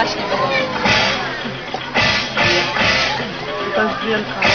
하시는 거. 일단 주변 가라.